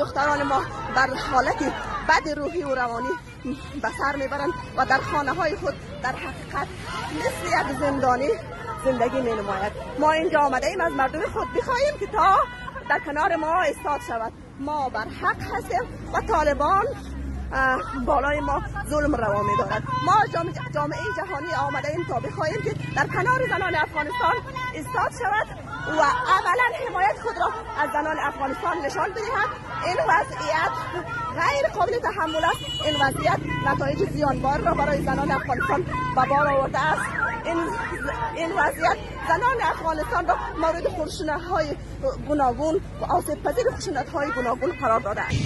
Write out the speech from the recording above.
دختران ما بر حالت بد روحی و روانی به سر می‌برند و در خانه های خود در حقیقت مثل یک زندانی زندگی می نماید ما اینجا آمده ایم از مردم خود. بخواهیم که تا در کنار ما استاد شود. ما بر حق هستیم و طالبان بالای ما ظلم روا می دارد ما جامعه جهانی آمده ایم تا بخواهیم که در کنار زنان افغانستان استاد شود و اولا حمایت از زنان افغانستان نشان بدهد. این وضعیت غیر قابل تحمل است. این وضعیت نتایج زیانبار را برای زنان افغانستان به بار آورده است. این این وضعیت زنان افغانستان را مورد خشونت های گوناگون و آسیب پذیر خشونت های گوناگون قرار داده است.